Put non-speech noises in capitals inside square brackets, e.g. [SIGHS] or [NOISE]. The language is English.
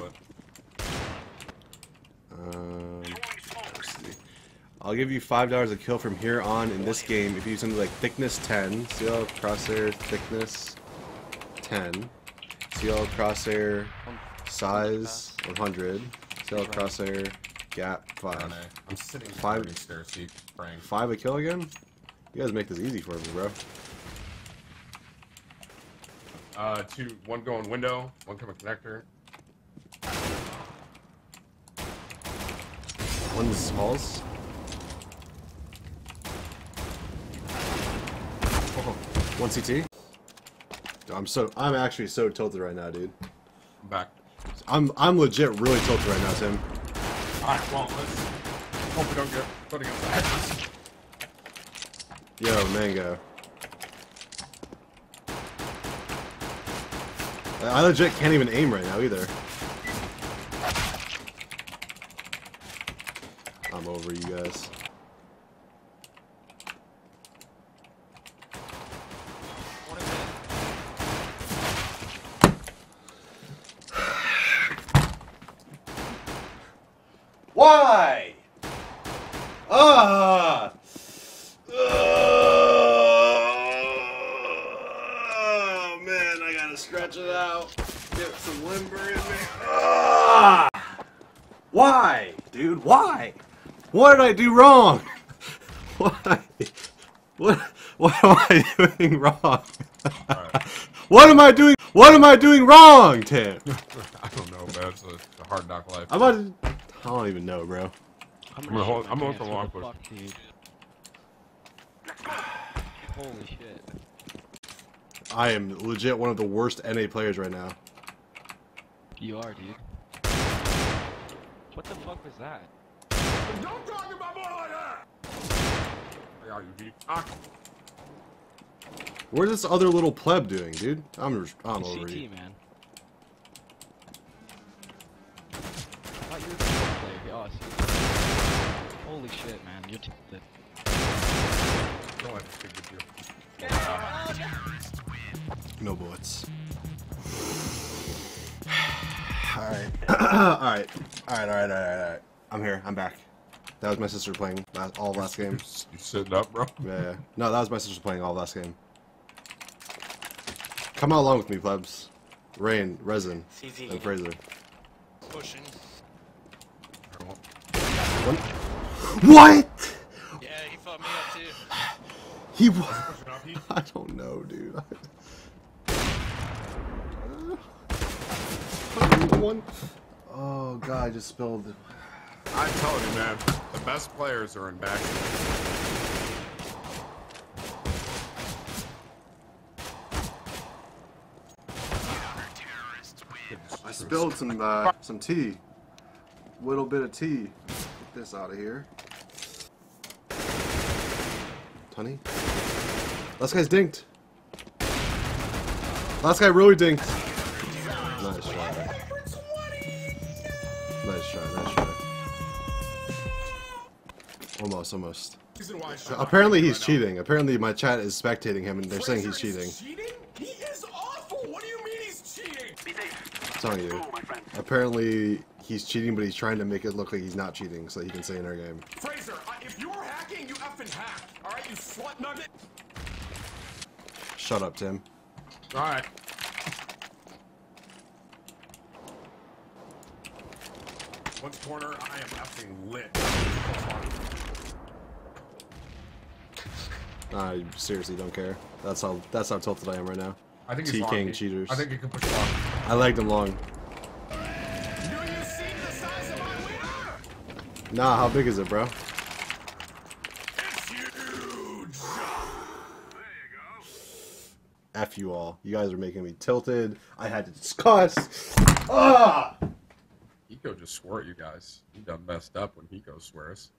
but Um. I'll give you five dollars a kill from here on in this game if you use something like thickness 10, see CL crosshair thickness 10, see CL crosshair size 100, see CL crosshair gap 5. I'm sitting in Five- Five. stair seat praying. Five a kill again? You guys make this easy for me, bro. Uh, two, one going window, one coming connector. One's halls. Oh, one CT. I'm so I'm actually so tilted right now, dude. I'm back. I'm I'm legit really tilted right now, Tim. Alright, well, let's hope we don't get put against. Yo, Mango. I legit can't even aim right now either. I'm over you guys. Why? Ah! Oh man, I gotta stretch it out. Get some limber in me. Ah! Why, dude? Why? What did I do wrong? [LAUGHS] Why? What? What am I doing wrong? Alright. [LAUGHS] What am I doing? What am I doing wrong, Tim? [LAUGHS] I don't know, man. It's a, it's a hard knock life. I'm about to. I don't even know, bro. I'm gonna hold- I'm my going for pants, long the push. Holy shit. I am legit one of the worst NA players right now. You are, dude. What the fuck was that? Don't talk about more like that! I got you, Pete. Ah, Where's this other little pleb doing, dude? I'm I'm He's over CT, you. man. I thought you were the pro player. Oh, I see. Holy shit, man. You're tilted. don't let this kid get you. No bullets. [SIGHS] Alright. [CLEARS THROAT] Alright. Alright, alright, alright, alright. I'm here. I'm back. That was my sister playing last, all last game. You sitting up, bro? Yeah, yeah. No, that was my sister playing all last game. Come along with me, plebs. Rain, Resin, CZ. and Fraser. Pushing. What? What? Yeah, he fucked me up too. [SIGHS] He was. Pushing up, Pete. I don't know, dude. [LAUGHS] One. Oh god, I just spilled. I'm telling you, man. The best players are in back. I spilled some uh, some tea. Little bit of tea. Get this out of here. Tunny. Last guy's dinked. Last guy really dinked. Nice try. Nice try, nice try. Almost, almost. Reason why I shut up Apparently he's right now. cheating. Apparently my chat is spectating him and they're saying he's cheating. cheating? He is awful. What do you mean he's cheating? I'm telling you. Apparently he's cheating, but he's trying to make it look like he's not cheating so he can say in our game. Fraser, I- if you were hacking, you effing hacked. All right, you slut nugget. Shut up, Tim. All right. One corner, I am effing lit. I seriously don't care. That's how that's how tilted I am right now. I think he's T long, King Pete. cheaters. I think he can push long. I legged him long. Do you see the size of my? Nah, how big is it, bro? It's huge. There you go. F you all. You guys are making me tilted. I had to discuss. Ah! Hiko just swore at you guys. He done messed up when Hiko swears.